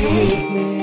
take me.